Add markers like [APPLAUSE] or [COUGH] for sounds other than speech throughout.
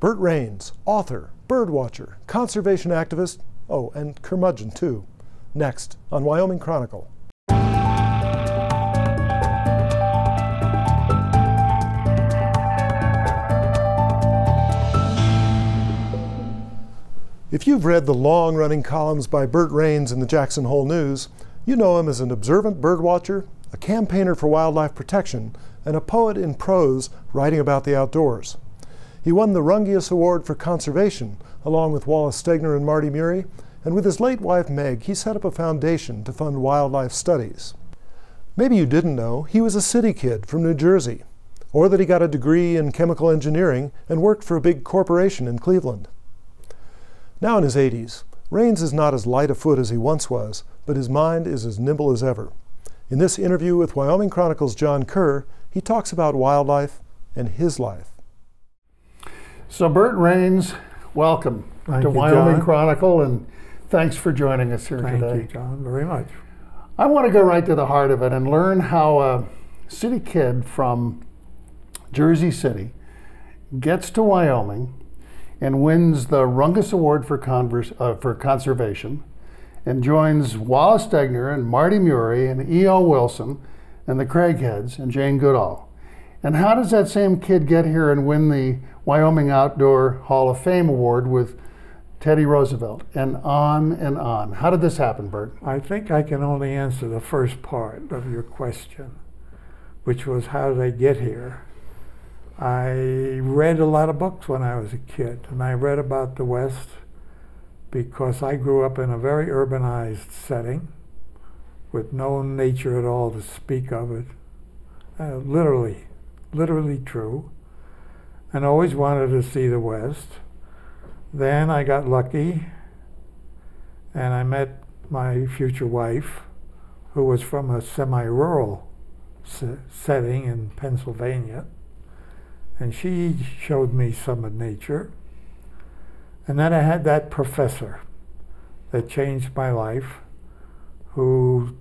Bert Raynes, author, birdwatcher, conservation activist, oh, and curmudgeon too. Next on Wyoming Chronicle. If you've read the long running columns by Bert Raynes in the Jackson Hole News, you know him as an observant birdwatcher, a campaigner for wildlife protection, and a poet in prose writing about the outdoors. He won the Rungius Award for Conservation along with Wallace Stegner and Mardy Murie, and with his late wife Meg, he set up a foundation to fund wildlife studies. Maybe you didn't know he was a city kid from New Jersey, or that he got a degree in chemical engineering and worked for a big corporation in Cleveland. Now in his 80s, Raynes is not as light of foot as he once was, but his mind is as nimble as ever. In this interview with Wyoming Chronicle's John Kerr, he talks about wildlife and his life. So, Bert Raynes, welcome Thank to you, Wyoming John. Chronicle, and thanks for joining us here Thank today. you, John, very much. I want to go right to the heart of it and learn how a city kid from Jersey City gets to Wyoming and wins the Rungius Award for, Converse, uh, for Conservation and joins Wallace Stegner and Mardy Murie and E.O. Wilson and the Craigheads and Jane Goodall. And how does that same kid get here and win the Wyoming Outdoor Hall of Fame Award with Teddy Roosevelt? And on and on. How did this happen, Bert? I think I can only answer the first part of your question, which was how did I get here? I read a lot of books when I was a kid, and I read about the West because I grew up in a very urbanized setting with no nature at all to speak of it. Uh, literally, literally true. And always wanted to see the West. Then I got lucky and I met my future wife, who was from a semi rural se- setting in Pennsylvania. And she showed me some of nature. And then I had that professor that changed my life, who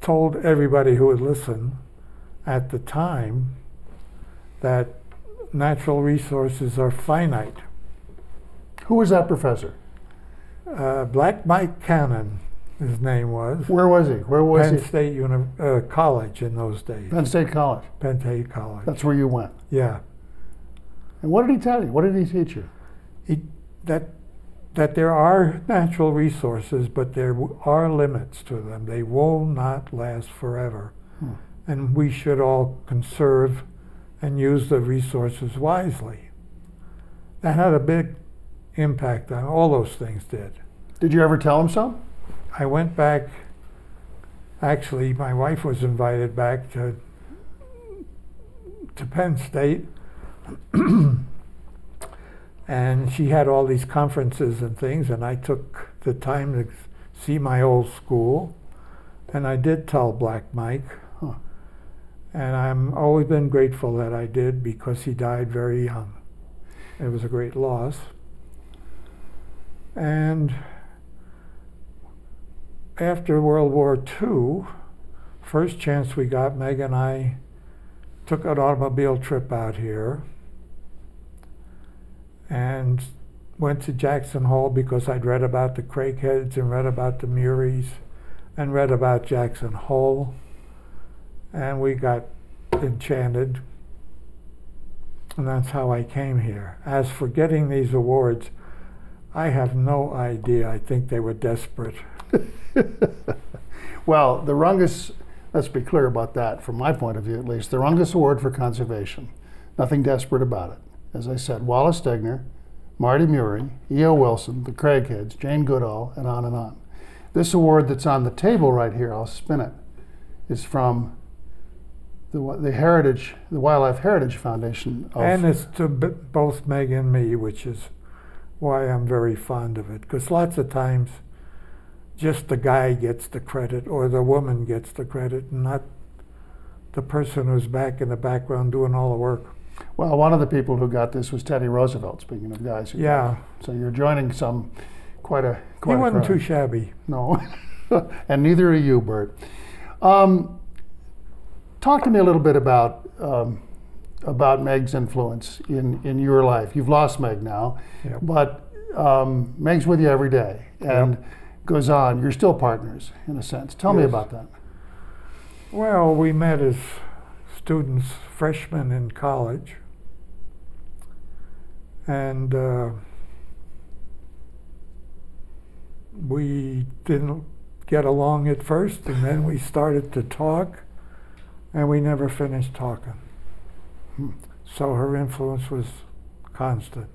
told everybody who would listen at the time that natural resources are finite. Who was that professor? Uh, Black Mike Cannon, his name was. Where was he? Where was Penn he? State Uni- uh, College in those days. Penn State College. Penn State College. That's where you went. yeah. And what did he tell you? What did he teach you? He, that that there are natural resources, but there are limits to them. They will not last forever, Hmm. and we should all conserve and use the resources wisely. That had a big impact on all those things. Did. Did you ever tell him so? I went back. Actually, my wife was invited back to to Penn State, [CLEARS THROAT] and she had all these conferences and things. And I took the time to see my old school, and I did tell Black Mike. Huh. And I'm always been grateful that I did because he died very young. It was a great loss. And after World War II, first chance we got, Meg and I took an automobile trip out here and went to Jackson Hole because I'd read about the Craigheads and read about the Muries and read about Jackson Hole. And we got enchanted. And that's how I came here. As for getting these awards, I have no idea. I think they were desperate. [LAUGHS] Well, the Rungius, let's be clear about that, from my point of view at least, the Rungius Award for Conservation. Nothing desperate about it. As I said, Wallace Stegner, Mardy Murie, E.O. Wilson, the Craigheads, Jane Goodall, and on and on. This award that's on the table right here, I'll spin it, is from the, the Heritage, the Wildlife Heritage Foundation of And it's to b- both Meg and me, which is why I'm very fond of it. Because lots of times, just the guy gets the credit or the woman gets the credit, not the person who's back in the background doing all the work. Well, one of the people who got this was Teddy Roosevelt. Speaking of guys, who Yeah. So you're joining some quite a he quite a wasn't crowd. too shabby. No, [LAUGHS] and neither are you, Bert. Um, talk to me a little bit about um, about Meg's influence in, in your life. You've lost Meg now, Yep. but um, Meg's with you every day and Yep. goes on. You're still partners in a sense. Tell me about that. Well, we met as students, freshmen in college, and uh, we didn't get along at first, and then we started to talk, and we never finished talking. Hmm. So her influence was constant.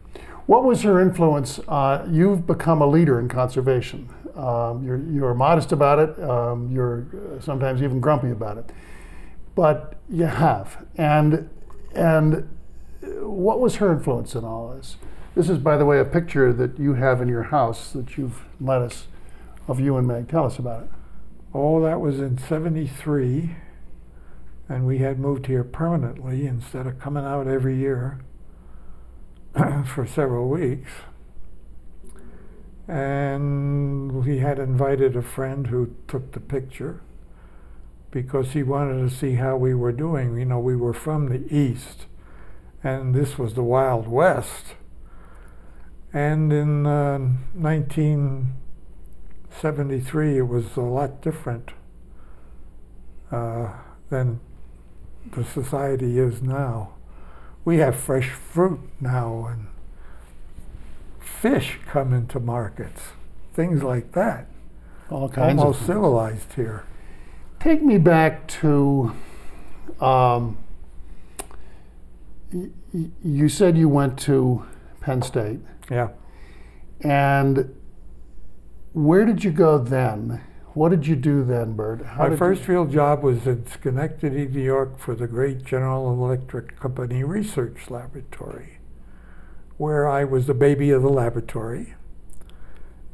What was her influence? Uh, you've become a leader in conservation. Um, you're, you're modest about it. Um, you're uh, sometimes even grumpy about it, but you have. And and uh, what was her influence in all this? This is, by the way, a picture that you have in your house that you've let us of you and Meg. Tell us about it. Oh, that was in 73, and we had moved here permanently instead of coming out every year [CLEARS THROAT] for several weeks. And we had invited a friend who took the picture because he wanted to see how we were doing. You know, we were from the East, and this was the Wild West. And in uh, 1973, it was a lot different uh, than the society is now. We have fresh fruit now and fish come into markets, things like that. All kinds Almost civilized here. Take me back to. Um, you said you went to Penn State, Yeah. and where did you go then? What did you do then, Bert? How My first real job was in Schenectady, New York for the great General Electric Company Research Laboratory, where I was the baby of the laboratory.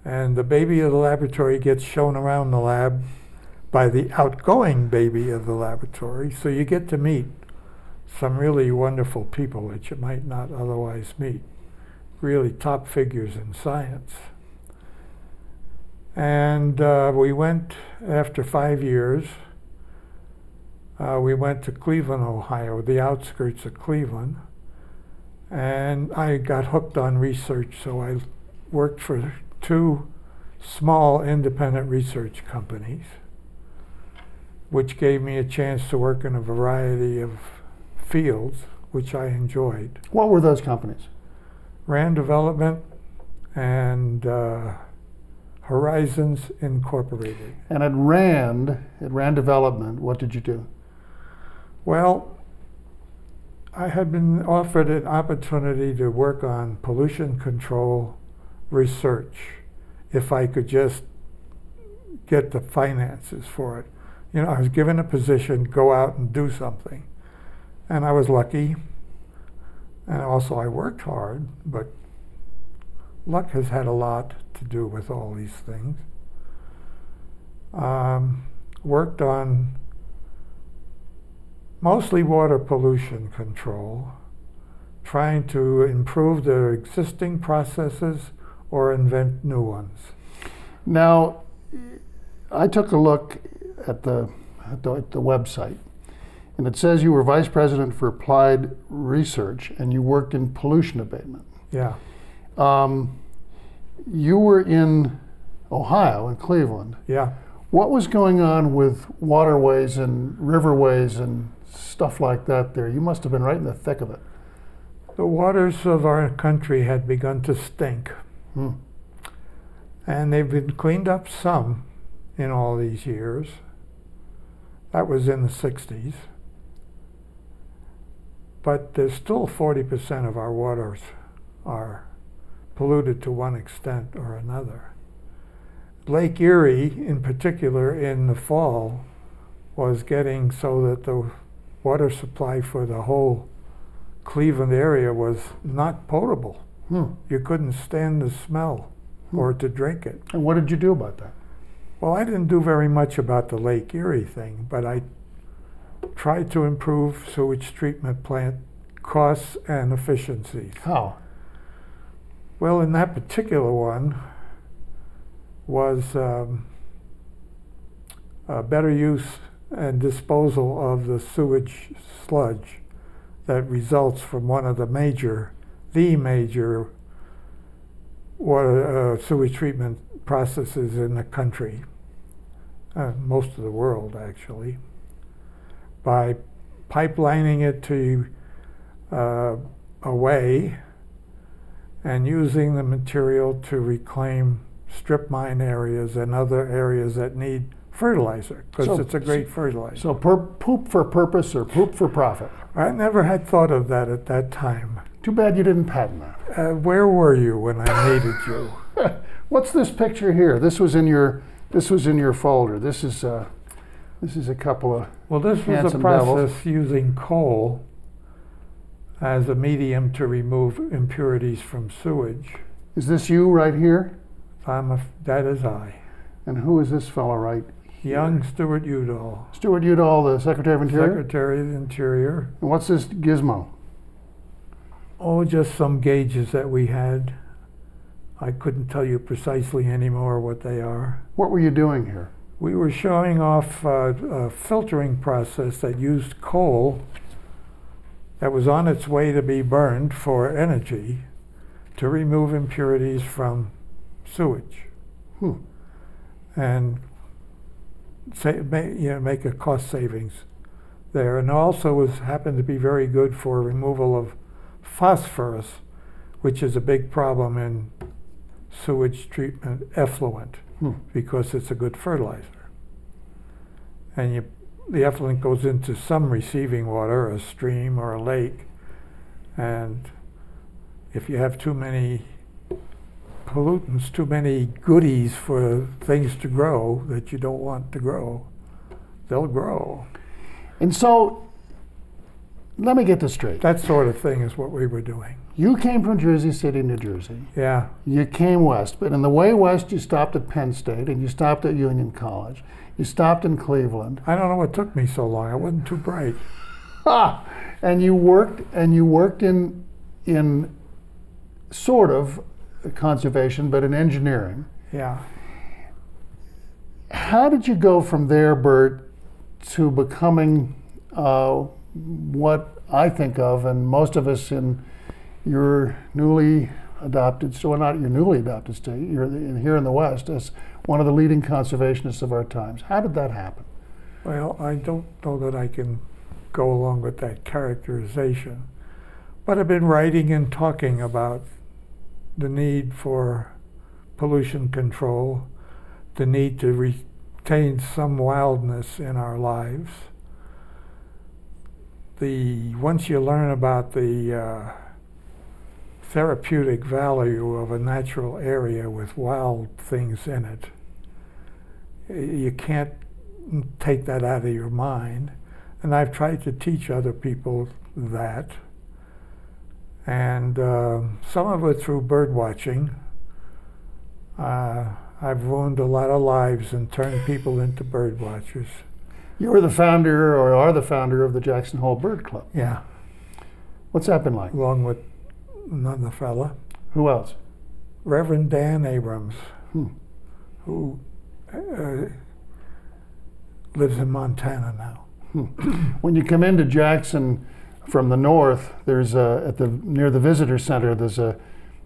And the baby of the laboratory gets shown around the lab by the outgoing baby of the laboratory, so you get to meet some really wonderful people that you might not otherwise meet, really top figures in science. And uh, we went after five years. Uh, we went to Cleveland, Ohio, the outskirts of Cleveland, and I got hooked on research. So I worked for two small independent research companies, which gave me a chance to work in a variety of fields, which I enjoyed. What were those companies? Rand Development and uh, Horizons Incorporated. And at Rand, at Rand Development, what did you do? Well, I had been offered an opportunity to work on pollution control research if I could just get the finances for it. You know, I was given a position, go out and do something. And I was lucky. And also, I worked hard, but luck has had a lot to do with all these things. Um, worked on mostly water pollution control, trying to improve the existing processes or invent new ones. Now, I took a look at the, at the, at the website, and it says you were vice president for applied research and you worked in pollution abatement. Yeah. Um, you were in Ohio, in Cleveland. Yeah. What was going on with waterways and riverways and stuff like that there? You must have been right in the thick of it. The waters of our country had begun to stink, Hmm. and they've been cleaned up some in all these years. That was in the 60s. But there's still 40% of our waters are polluted to one extent or another. Lake Erie, in particular, in the fall, was getting so that the water supply for the whole Cleveland area was not potable. Hmm. You couldn't stand the smell or to drink it. And what did you do about that? Well, I didn't do very much about the Lake Erie thing, but I tried to improve sewage treatment plant costs and efficiencies. How? Well, in that particular one was um, better use and disposal of the sewage sludge that results from one of the major, the major water uh, sewage treatment processes in the country, uh, most of the world actually, by pipelining it to uh, away and using the material to reclaim strip mine areas and other areas that need fertilizer because So- it's a great fertilizer. So per, poop for purpose or poop for profit? I never had thought of that at that time. Too bad you didn't patent that. Uh, where were you when I needed you? [LAUGHS] What's this picture here? This was in your this was in your folder. This is uh, this is a couple of Well, this was a Handsome devils. process using coal as a medium to remove impurities from sewage. Is this you right here? I'm a, that is I. And who is this fellow right? Young Stewart Udall, Stewart Udall, the Secretary of Interior. Secretary of Interior. And what's this gizmo? Oh, just some gauges that we had. I couldn't tell you precisely anymore what they are. What were you doing here? We were showing off uh, a filtering process that used coal that was on its way to be burned for energy to remove impurities from sewage Hmm. and say, you know, make a cost savings there. And also was happened to be very good for removal of phosphorus, which is a big problem in sewage treatment effluent Hmm. because it's a good fertilizer. And you, the effluent goes into some receiving water, a stream or a lake, and if you have too many pollutants, too many goodies for things to grow that you don't want to grow, they'll grow. And so, let me get this straight. That sort of thing is what we were doing. You came from Jersey City, New Jersey. Yeah, You came west, but in the way west, you stopped at Penn State and you stopped at Union College. You stopped in Cleveland. I don't know what took me so long. I wasn't too bright. Ah, and you worked and you worked in in sort of conservation, but in engineering. Yeah. How did you go from there, Bert, to becoming uh, what I think of, and most of us in your newly adopted, so not your newly adopted state, you're here in the West, as one of the leading conservationists of our times. How did that happen? Well, I don't know that I can go along with that characterization. But I've been writing and talking about the need for pollution control, the need to retain some wildness in our lives. The once you learn about the uh, therapeutic value of a natural area with wild things in it. You can't take that out of your mind. And I've tried to teach other people that. And um some of it through bird watching. Uh, I've ruined a lot of lives and turned people into bird watchers. You were the founder, or are the founder, of the Jackson Hole Bird Club. Yeah, What's that been like? along with another fella, Who else? Reverend Dan Abrams, Hmm. who uh, lives in Montana now. When you come into Jackson from the north, there's a, at the near the visitor center. There's a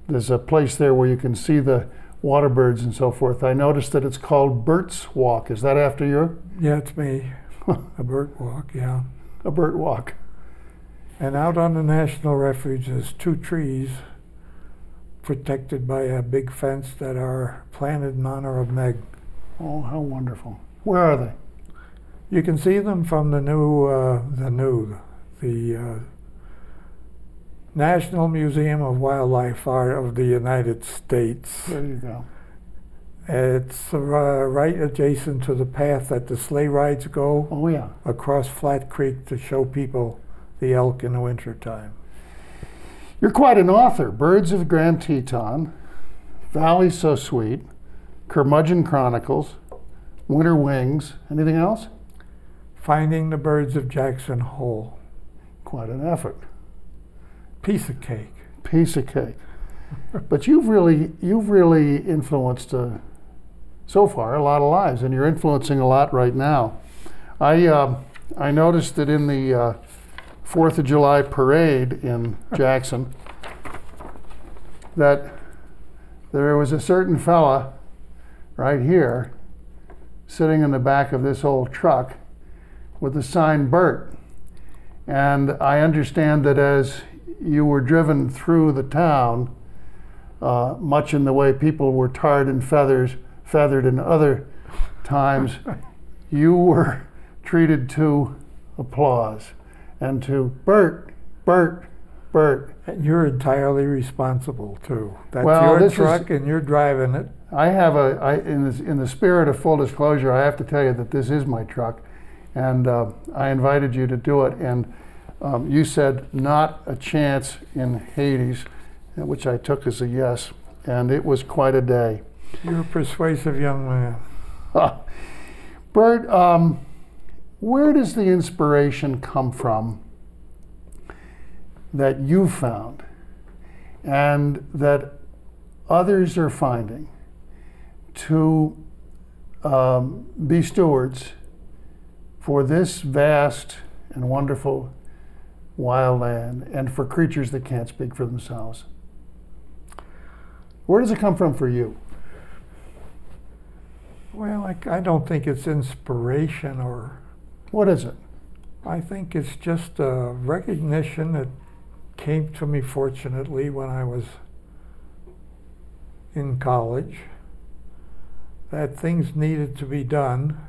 there's a place there where you can see the water birds and so forth. I noticed that it's called Bert's Walk. Is that after you? Yeah, it's me, [LAUGHS] a bird walk, yeah. A Bert Walk. And out on the National Refuge, there's two trees protected by a big fence that are planted in honor of Meg. Oh, how wonderful! Where are they? You can see them from the new, uh, the new, the uh, National Museum of Wildlife Art of the United States. There you go. It's uh, right adjacent to the path that the sleigh rides go Oh yeah. across Flat Creek to show people the elk in the wintertime. You're quite an author. Birds of Grand Teton, Valley So Sweet, Curmudgeon Chronicles, Winter Wings. Anything else? Finding the Birds of Jackson Hole. Quite an effort. Piece of cake. Piece of cake. but you've really, you've really influenced uh, so far a lot of lives, and you're influencing a lot right now. I, uh, I noticed that in the uh, Fourth of July parade in Jackson that there was a certain fella right here sitting in the back of this old truck with the sign Bert. And I understand that as you were driven through the town, uh, much in the way people were tarred and feathers, feathered in other times, [LAUGHS] you were treated to applause and to Bert, Bert, Bert. And you're entirely responsible too. That's Well, your this is- truck and you're driving it. I have a, I, in the, in the spirit of full disclosure, I have to tell you that this is my truck. And uh, I invited you to do it. And um, you said, not a chance in Hades, which I took as a yes. And it was quite a day. You're a persuasive young man. [LAUGHS] Bert, um, where does the inspiration come from that you found and that others are finding to um, be stewards for this vast and wonderful wild land and for creatures that can't speak for themselves? Where does it come from for you? Well, I, I don't think it's inspiration or What is it? I think it's just a recognition that came to me fortunately when I was in college that things needed to be done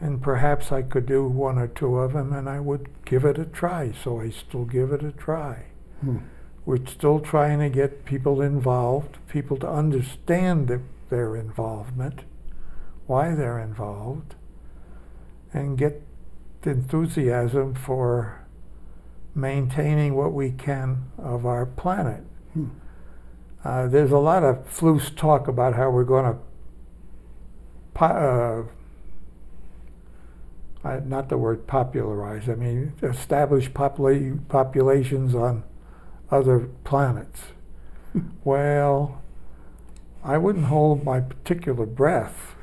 and perhaps I could do one or two of them and I would give it a try. So I still give it a try. Hmm. We're still trying to get people involved, people to understand the, their involvement, why they're involved, and get enthusiasm for maintaining what we can of our planet. Hmm. Uh, there's a lot of floose talk about how we're going to, uh, I, not the word popularize, I mean establish popula- populations on other planets. [LAUGHS] well, I wouldn't hold my particular breath,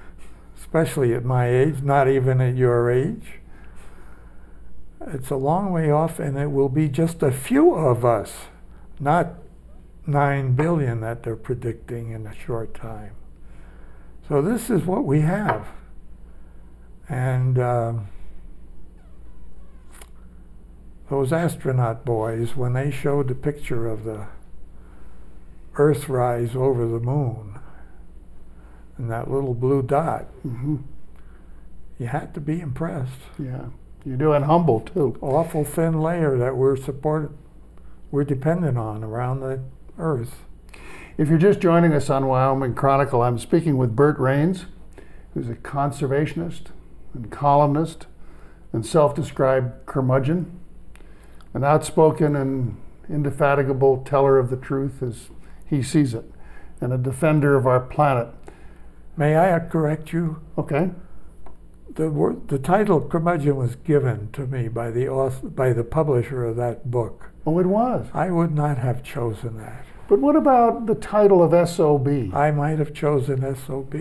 especially at my age, not even at your age. It's a long way off, and it will be just a few of us, not 9 billion that they're predicting in a short time. So, this is what we have. And um, those astronaut boys, when they showed the picture of the Earth rise over the moon and that little blue dot, hmm you had to be impressed. Yeah. You do, and humble too. Awful thin layer that we're supported, we're dependent on around the Earth. If you're just joining us on Wyoming Chronicle, I'm speaking with Bert Raynes, who's a conservationist and columnist and self described curmudgeon, an outspoken and indefatigable teller of the truth as he sees it, and a defender of our planet. May I correct you? Okay? The, word, the title curmudgeon was given to me by the author, by the publisher of that book. Oh, it was. I would not have chosen that. But what about the title of SOB? I might have chosen SOB.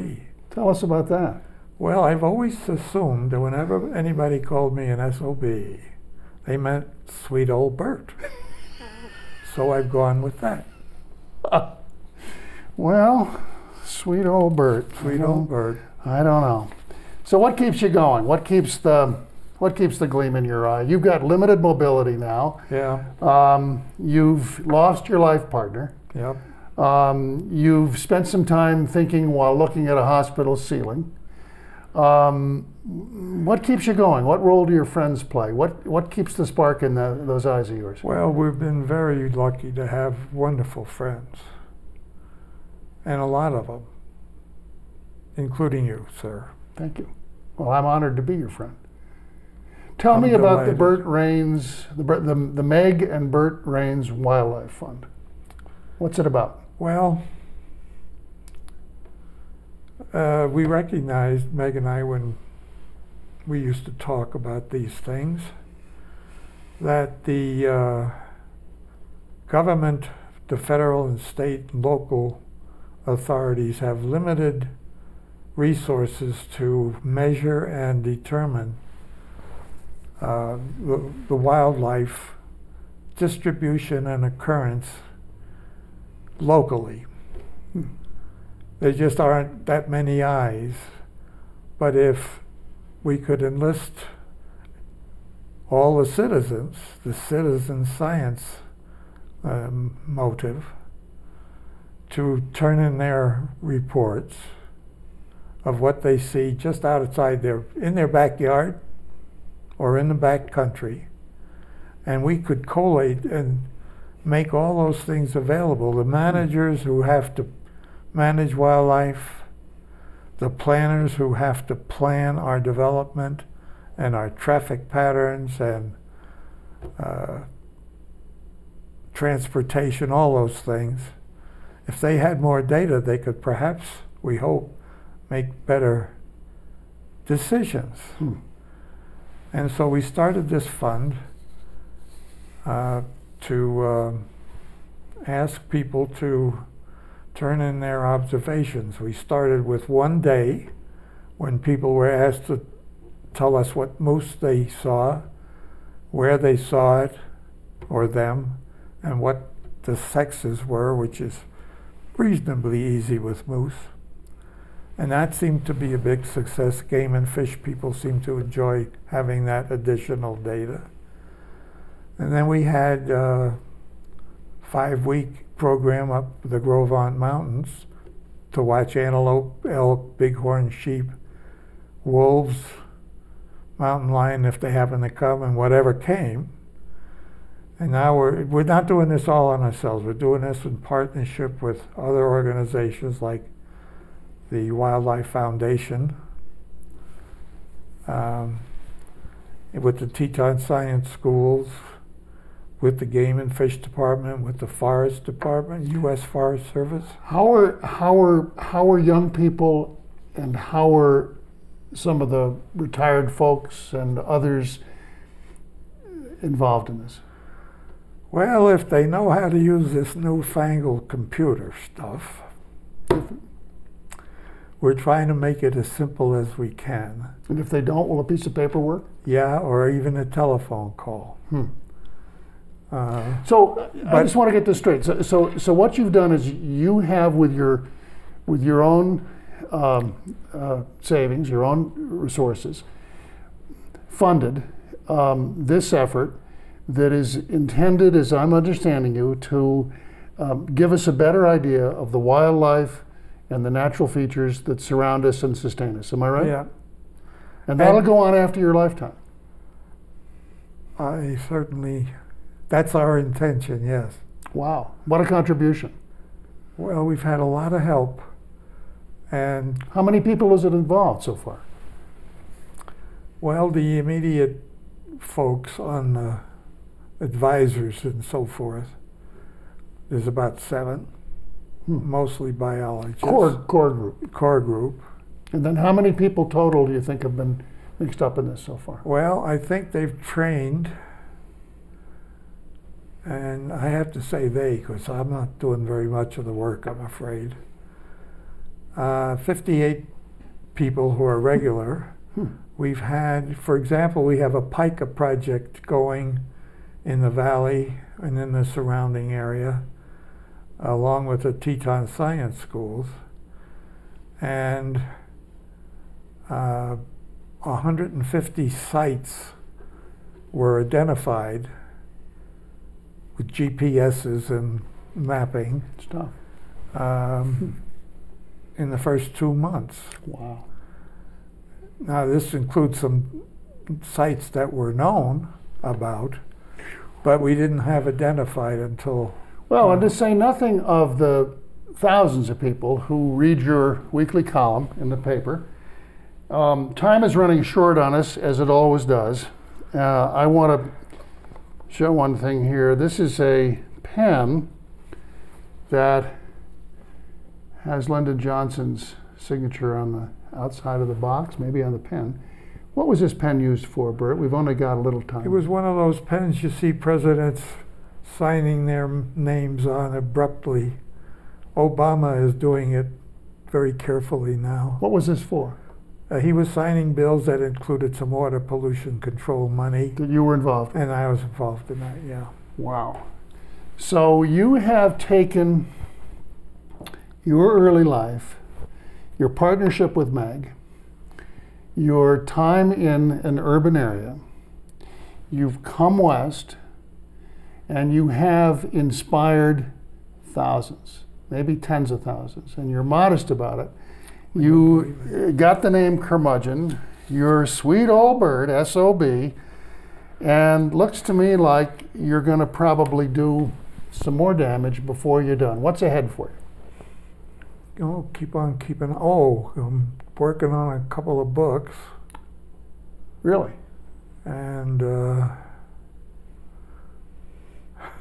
Tell us about that. Well, I've always assumed that whenever anybody called me an SOB, they meant sweet old Bert. [LAUGHS] so I've gone with that. [LAUGHS] Well, sweet old Bert. Sweet old Bert. I don't know. So what keeps you going? What keeps the what keeps the gleam in your eye? You've got limited mobility now. Yeah. Um, you've lost your life partner. Yep. Um, you've spent some time thinking while looking at a hospital ceiling. Um, what keeps you going? What role do your friends play? What what keeps the spark in the, those eyes of yours? Well, we've been very lucky to have wonderful friends, and a lot of them, including you, sir. Thank you. Well, I'm honored to be your friend. Tell I'm me about the delighted. Bert Raynes, the, the the Meg and Bert Raynes Wildlife Fund. What's it about? Well, uh, we recognized, Meg and I, when we used to talk about these things, that the uh, government, the federal and state and local authorities have limited resources to measure and determine uh, the, the wildlife distribution and occurrence locally. There just aren't that many eyes. But if we could enlist all the citizens, the citizen science um, motive, to turn in their reports of what they see just outside their in their backyard or in the back country. And we could collate and make all those things available. The managers who have to manage wildlife the planners who have to plan our development and our traffic patterns and uh, transportation all those things. If they had more data they could perhaps we hope make better decisions. Hmm. And so we started this fund uh, to uh, ask people to turn in their observations. We started with one day when people were asked to tell us what moose they saw, where they saw it or them, and what the sexes were, which is reasonably easy with moose. And that seemed to be a big success. Game and fish people seem to enjoy having that additional data. And then we had uh, a five week program up the Gros Ventre Mountains to watch antelope, elk, bighorn sheep, wolves, mountain lion if they happen to come, and whatever came. And now we're, we're not doing this all on ourselves. We're doing this in partnership with other organizations like the Wildlife Foundation, um, with the Teton Science Schools, with the Game and Fish Department, with the Forest Department, U.S. Forest Service. How are how are how are young people, and how are some of the retired folks and others involved in this? Well, if they know how to use this newfangled computer stuff, we're trying to make it as simple as we can. And if they don't, will a piece of paperwork? Yeah, or even a telephone call. Hmm. Uh, So uh, I just want to get this straight. So, so, so what you've done is you have with your, with your own um, uh, savings, your own resources, funded um, this effort that is intended, as I'm understanding you, to um, give us a better idea of the wildlife and the natural features that surround us and sustain us. Am I right? Yeah, And that'll And- go on after your lifetime. I certainly, that's our intention, yes. Wow, what a contribution! Well, we've had a lot of help. And, How many people is it involved so far? well, the immediate folks on the advisors and so forth, is about seven, Hmm. mostly biologists. Core, core group. Core group. And then how many people total do you think have been mixed up in this so far? Well, I think they've trained, and I have to say they, because I'm not doing very much of the work, I'm afraid. Uh, 58 people who are regular. Hmm. We've had, for example, we have a pika project going in the valley and in the surrounding area, along with the Teton Science Schools. And uh, 150 sites were identified with GPSs and mapping Stuff. um, in the first two months. Wow. Now, this includes some sites that were known about, but we didn't have identified until. Well, and to say nothing of the thousands of people who read your weekly column in the paper. Um, time is running short on us, as it always does. Uh, I want to show one thing here. This is a pen that has Lyndon Johnson's signature on the outside of the box, maybe on the pen. What was this pen used for, Bert? We've only got a little time. It was one of those pens you see presidents signing their names on abruptly. Obama is doing it very carefully now. What was this for? Uh, he was signing bills that included some water pollution control money, That you were involved and I was involved in that, yeah. Wow. So you have taken your early life, your partnership with Meg, your time in an urban area, you've come west, and you have inspired thousands, maybe tens of thousands, and you're modest about it. You got the name Curmudgeon, you're sweet old bird, SOB, and looks to me like you're going to probably do some more damage before you're done. What's ahead for you? Oh, keep on keeping. Oh, I'm working on a couple of books, Really? and uh,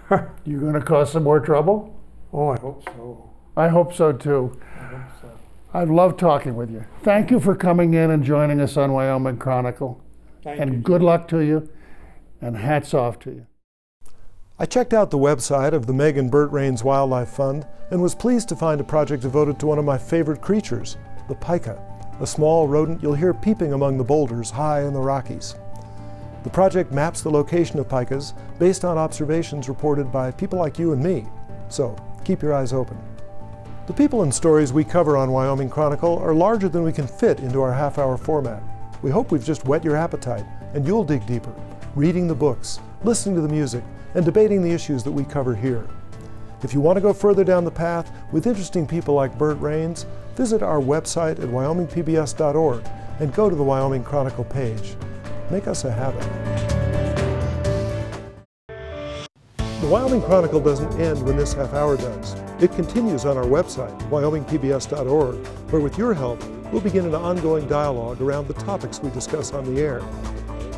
[LAUGHS] You're going to cause some more trouble? oh, I hope so. I hope so too. I hope so. I love talking with you. Thank you for coming in and joining us on Wyoming Chronicle. Thank and you. good luck to you, and hats off to you. I checked out the website of the Meg and Bert Raynes Wildlife Fund and was pleased to find a project devoted to one of my favorite creatures, the pika, a small rodent you'll hear peeping among the boulders high in the Rockies. The project maps the location of pikas based on observations reported by people like you and me, so keep your eyes open. The people and stories we cover on Wyoming Chronicle are larger than we can fit into our half hour format. We hope we've just whet your appetite and you'll dig deeper, reading the books, listening to the music, and debating the issues that we cover here. If you want to go further down the path with interesting people like Bert Raynes, visit our website at wyomingpbs.org and go to the Wyoming Chronicle page. Make us a habit. The Wyoming Chronicle doesn't end when this half hour does. It continues on our website, wyomingpbs.org, where with your help, we'll begin an ongoing dialogue around the topics we discuss on the air.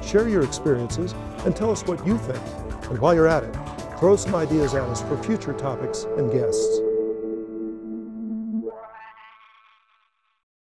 Share your experiences and tell us what you think. And while you're at it, throw some ideas at us for future topics and guests.